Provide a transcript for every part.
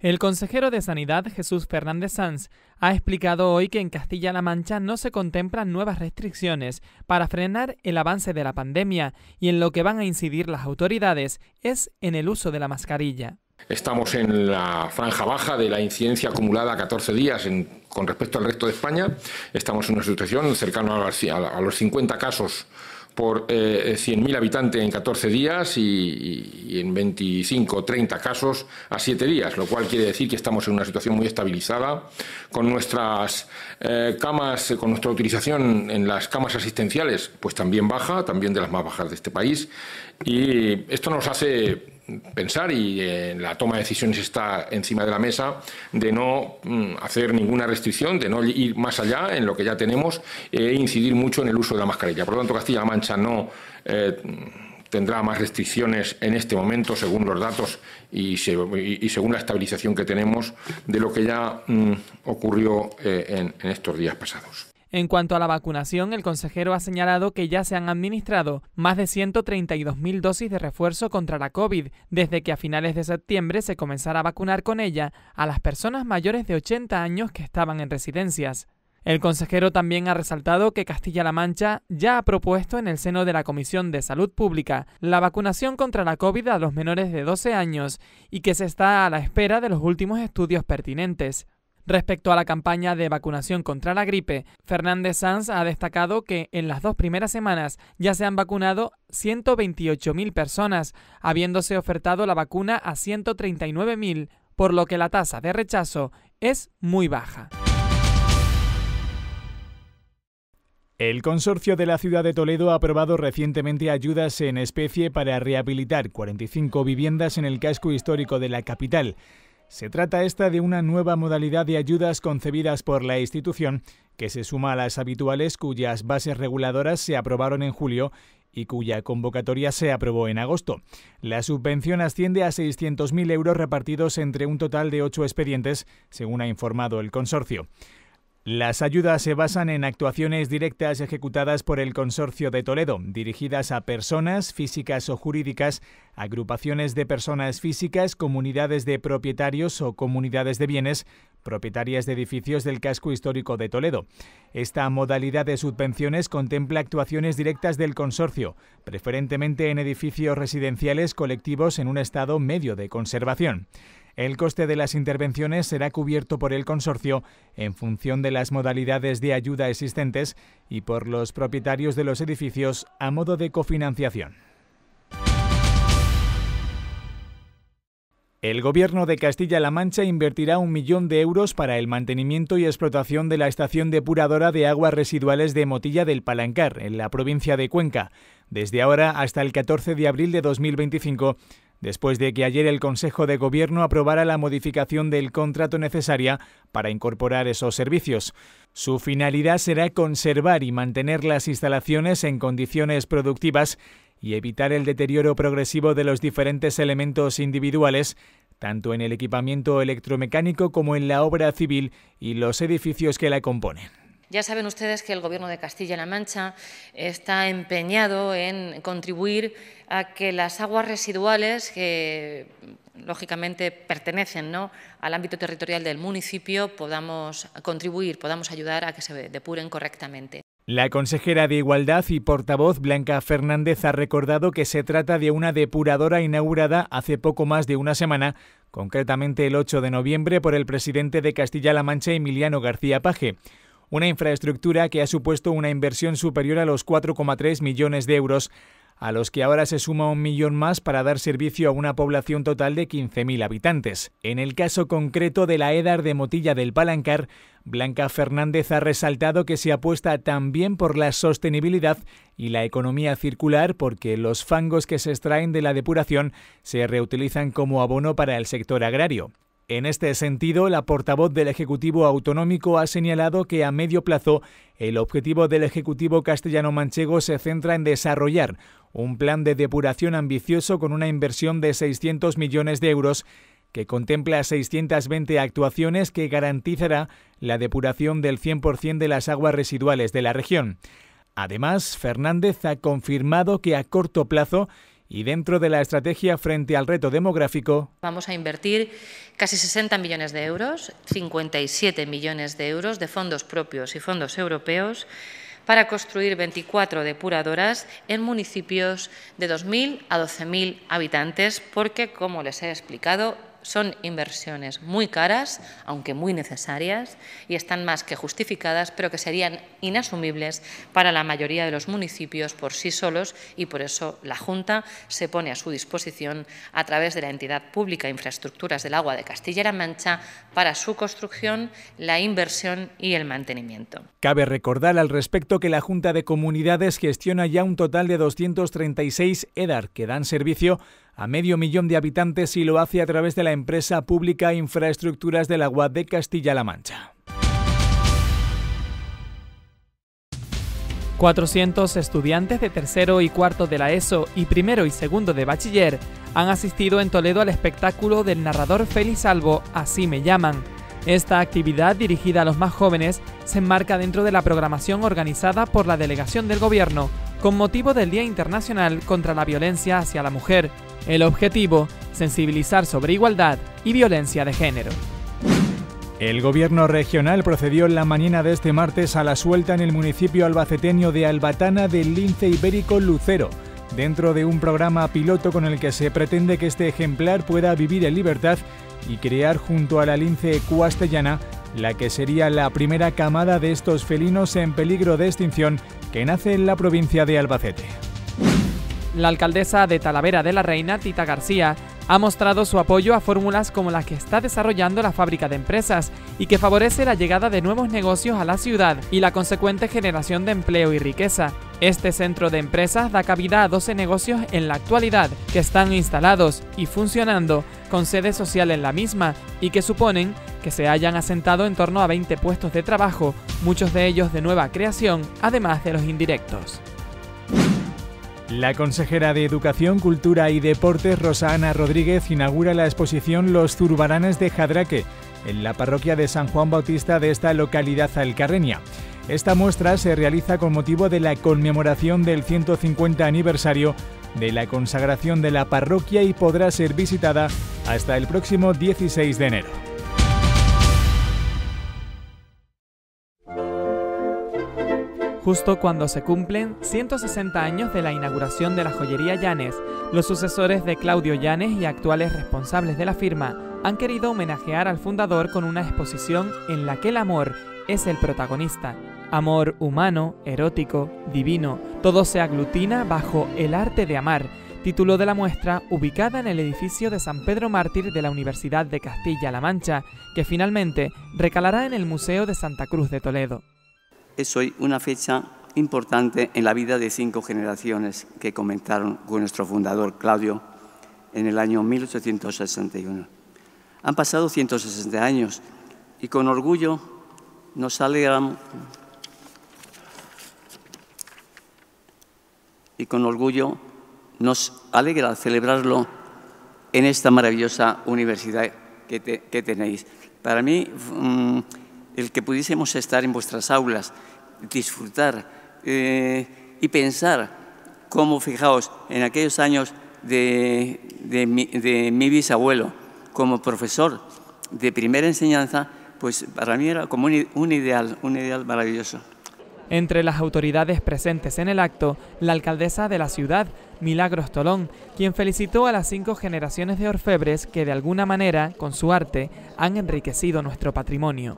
El consejero de Sanidad, Jesús Fernández Sanz, ha explicado hoy que en Castilla-La Mancha no se contemplan nuevas restricciones para frenar el avance de la pandemia y en lo que van a incidir las autoridades es en el uso de la mascarilla. Estamos en la franja baja de la incidencia acumulada a 14 días con respecto al resto de España. Estamos en una situación cercana a los 50 casos por eh, 100.000 habitantes en 14 días y, en 25 o 30 casos a 7 días, lo cual quiere decir que estamos en una situación muy estabilizada, con nuestras eh, camas, con nuestra utilización en las camas asistenciales, pues también baja, también de las más bajas de este país, y esto nos hace pensar y eh, la toma de decisiones está encima de la mesa de no mm, hacer ninguna restricción, de no ir más allá en lo que ya tenemos e incidir mucho en el uso de la mascarilla. Por lo tanto, Castilla-La Mancha no eh, tendrá más restricciones en este momento, según los datos y, según la estabilización que tenemos de lo que ya mm, ocurrió en estos días pasados. En cuanto a la vacunación, el consejero ha señalado que ya se han administrado más de 132.000 dosis de refuerzo contra la COVID desde que a finales de septiembre se comenzara a vacunar con ella a las personas mayores de 80 años que estaban en residencias. El consejero también ha resaltado que Castilla-La Mancha ya ha propuesto en el seno de la Comisión de Salud Pública la vacunación contra la COVID a los menores de 12 años y que se está a la espera de los últimos estudios pertinentes. Respecto a la campaña de vacunación contra la gripe, Fernández Sanz ha destacado que en las dos primeras semanas ya se han vacunado 128.000 personas, habiéndose ofertado la vacuna a 139.000, por lo que la tasa de rechazo es muy baja. El consorcio de la ciudad de Toledo ha aprobado recientemente ayudas en especie para rehabilitar 45 viviendas en el casco histórico de la capital. Se trata esta de una nueva modalidad de ayudas concebidas por la institución que se suma a las habituales cuyas bases reguladoras se aprobaron en julio y cuya convocatoria se aprobó en agosto. La subvención asciende a 600.000 euros repartidos entre un total de ocho expedientes, según ha informado el consorcio. Las ayudas se basan en actuaciones directas ejecutadas por el Consorcio de Toledo, dirigidas a personas físicas o jurídicas, agrupaciones de personas físicas, comunidades de propietarios o comunidades de bienes, propietarias de edificios del casco histórico de Toledo. Esta modalidad de subvenciones contempla actuaciones directas del consorcio, preferentemente en edificios residenciales colectivos en un estado medio de conservación. El coste de las intervenciones será cubierto por el consorcio en función de las modalidades de ayuda existentes y por los propietarios de los edificios a modo de cofinanciación. El Gobierno de Castilla-La Mancha invertirá un millón de euros para el mantenimiento y explotación de la estación depuradora de aguas residuales de Motilla del Palancar, en la provincia de Cuenca, desde ahora hasta el 14 de abril de 2025 después de que ayer el Consejo de Gobierno aprobara la modificación del contrato necesaria para incorporar esos servicios. Su finalidad será conservar y mantener las instalaciones en condiciones productivas y evitar el deterioro progresivo de los diferentes elementos individuales, tanto en el equipamiento electromecánico como en la obra civil y los edificios que la componen. Ya saben ustedes que el Gobierno de Castilla-La Mancha está empeñado en contribuir a que las aguas residuales, que lógicamente pertenecen ¿no? al ámbito territorial del municipio, podamos contribuir, podamos ayudar a que se depuren correctamente. La consejera de Igualdad y portavoz Blanca Fernández ha recordado que se trata de una depuradora inaugurada hace poco más de una semana, concretamente el 8 de noviembre, por el presidente de Castilla-La Mancha, Emiliano García Paje una infraestructura que ha supuesto una inversión superior a los 4,3 millones de euros, a los que ahora se suma un millón más para dar servicio a una población total de 15.000 habitantes. En el caso concreto de la EDAR de Motilla del Palancar, Blanca Fernández ha resaltado que se apuesta también por la sostenibilidad y la economía circular porque los fangos que se extraen de la depuración se reutilizan como abono para el sector agrario. En este sentido, la portavoz del Ejecutivo Autonómico ha señalado que a medio plazo el objetivo del Ejecutivo castellano-manchego se centra en desarrollar un plan de depuración ambicioso con una inversión de 600 millones de euros que contempla 620 actuaciones que garantizará la depuración del 100% de las aguas residuales de la región. Además, Fernández ha confirmado que a corto plazo Y dentro de la estrategia frente al reto demográfico, vamos a invertir casi 60 millones de euros, 57 millones de euros de fondos propios y fondos europeos para construir 24 depuradoras en municipios de 2.000 a 12.000 habitantes, porque, como les he explicado, son inversiones muy caras, aunque muy necesarias, y están más que justificadas, pero que serían inasumibles para la mayoría de los municipios por sí solos y por eso la Junta se pone a su disposición a través de la entidad pública Infraestructuras del Agua de Castilla-La Mancha para su construcción, la inversión y el mantenimiento. Cabe recordar al respecto que la Junta de Comunidades gestiona ya un total de 236 EDAR que dan servicio a medio millón de habitantes y lo hace a través de la empresa pública Infraestructuras del Agua de Castilla-La Mancha. 400 estudiantes de tercero y cuarto de la ESO y primero y segundo de bachiller han asistido en Toledo al espectáculo del narrador Félix Albo, Así me llaman. Esta actividad dirigida a los más jóvenes se enmarca dentro de la programación organizada por la Delegación del Gobierno con motivo del Día Internacional contra la Violencia hacia la Mujer, el objetivo, sensibilizar sobre igualdad y violencia de género. El gobierno regional procedió la mañana de este martes a la suelta en el municipio albaceteño de Albatana del lince ibérico Lucero, dentro de un programa piloto con el que se pretende que este ejemplar pueda vivir en libertad y crear junto a la lince cuastellana la que sería la primera camada de estos felinos en peligro de extinción que nace en la provincia de Albacete. La alcaldesa de Talavera de la Reina, Tita García, ha mostrado su apoyo a fórmulas como las que está desarrollando la fábrica de empresas y que favorece la llegada de nuevos negocios a la ciudad y la consecuente generación de empleo y riqueza. Este centro de empresas da cabida a 12 negocios en la actualidad que están instalados y funcionando con sede social en la misma y que suponen que se hayan asentado en torno a 20 puestos de trabajo, muchos de ellos de nueva creación, además de los indirectos. La consejera de Educación, Cultura y Deportes, Rosana Rodríguez, inaugura la exposición Los Zurbaranes de Jadraque en la parroquia de San Juan Bautista de esta localidad alcarreña. Esta muestra se realiza con motivo de la conmemoración del 150 aniversario de la consagración de la parroquia y podrá ser visitada hasta el próximo 16 de enero. Justo cuando se cumplen 160 años de la inauguración de la joyería Llanes, los sucesores de Claudio Llanes y actuales responsables de la firma han querido homenajear al fundador con una exposición en la que el amor es el protagonista. Amor humano, erótico, divino, todo se aglutina bajo El arte de amar, título de la muestra ubicada en el edificio de San Pedro Mártir de la Universidad de Castilla-La Mancha, que finalmente recalará en el Museo de Santa Cruz de Toledo es hoy una fecha importante en la vida de cinco generaciones que comenzaron con nuestro fundador Claudio en el año 1861. Han pasado 160 años y con orgullo nos alegramos y con orgullo nos alegra celebrarlo en esta maravillosa universidad que, tenéis. Para mí, mm, el que pudiésemos estar en vuestras aulas, disfrutar eh, y pensar cómo, fijaos, en aquellos años de, mi, bisabuelo como profesor de primera enseñanza, pues para mí era como un ideal, un ideal maravilloso. Entre las autoridades presentes en el acto, la alcaldesa de la ciudad, Milagros Tolón, quien felicitó a las cinco generaciones de orfebres que de alguna manera, con su arte, han enriquecido nuestro patrimonio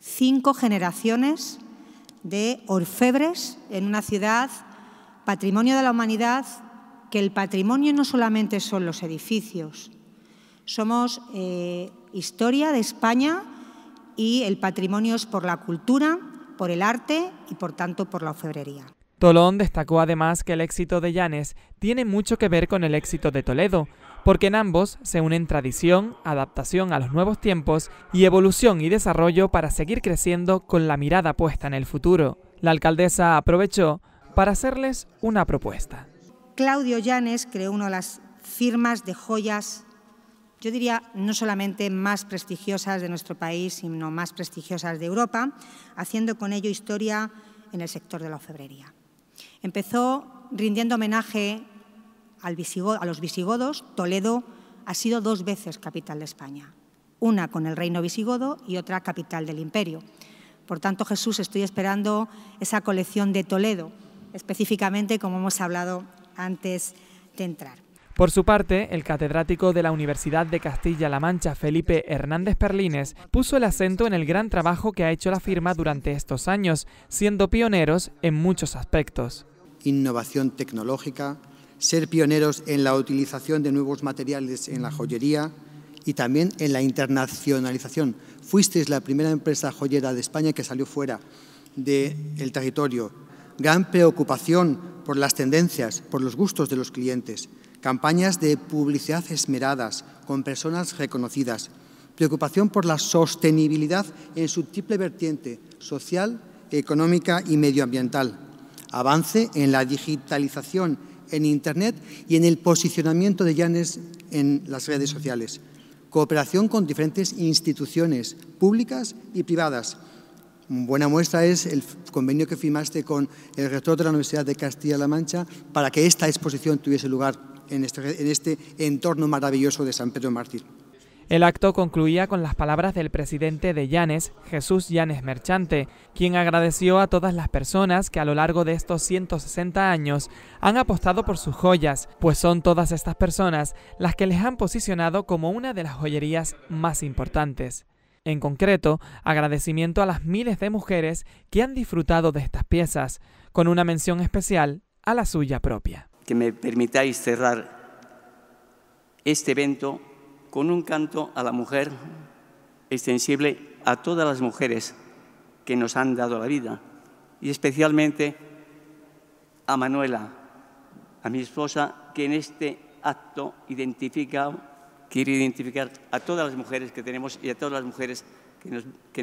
cinco generaciones de orfebres en una ciudad, patrimonio de la humanidad, que el patrimonio no solamente son los edificios, somos eh, historia de España y el patrimonio es por la cultura, por el arte y por tanto por la orfebrería. Tolón destacó además que el éxito de Llanes tiene mucho que ver con el éxito de Toledo, porque en ambos se unen tradición, adaptación a los nuevos tiempos y evolución y desarrollo para seguir creciendo con la mirada puesta en el futuro. La alcaldesa aprovechó para hacerles una propuesta. Claudio Llanes creó una de las firmas de joyas, yo diría no solamente más prestigiosas de nuestro país, sino más prestigiosas de Europa, haciendo con ello historia en el sector de la orfebrería. Empezó rindiendo homenaje a los visigodos, Toledo ha sido dos veces capital de España, una con el reino visigodo y otra capital del imperio. Por tanto, Jesús, estoy esperando esa colección de Toledo, específicamente como hemos hablado antes de entrar. Por su parte, el catedrático de la Universidad de Castilla-La Mancha, Felipe Hernández Perlines, puso el acento en el gran trabajo que ha hecho la firma durante estos años, siendo pioneros en muchos aspectos. Innovación tecnológica, ser pioneros en la utilización de nuevos materiales en la joyería y también en la internacionalización. Fuisteis la primera empresa joyera de España que salió fuera del territorio. Gran preocupación por las tendencias, por los gustos de los clientes campañas de publicidad esmeradas con personas reconocidas, preocupación por la sostenibilidad en su triple vertiente social, económica y medioambiental, avance en la digitalización en Internet y en el posicionamiento de Llanes en las redes sociales, cooperación con diferentes instituciones públicas y privadas. Buena muestra es el convenio que firmaste con el rector de la Universidad de Castilla-La Mancha para que esta exposición tuviese lugar este, en este, entorno maravilloso de San Pedro Mártir. El acto concluía con las palabras del presidente de Llanes, Jesús Llanes Merchante, quien agradeció a todas las personas que a lo largo de estos 160 años han apostado por sus joyas, pues son todas estas personas las que les han posicionado como una de las joyerías más importantes. En concreto, agradecimiento a las miles de mujeres que han disfrutado de estas piezas, con una mención especial a la suya propia que me permitáis cerrar este evento con un canto a la mujer extensible a todas las mujeres que nos han dado la vida. Y especialmente a Manuela, a mi esposa, que en este acto identifica, quiere identificar a todas las mujeres que tenemos y a todas las mujeres que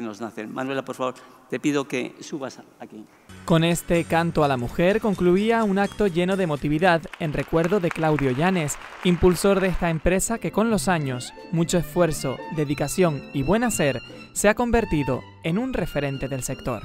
nos, nacen. Manuela, por favor, te pido que subas aquí. Con este canto a la mujer concluía un acto lleno de emotividad en recuerdo de Claudio Llanes, impulsor de esta empresa que con los años, mucho esfuerzo, dedicación y buen hacer se ha convertido en un referente del sector.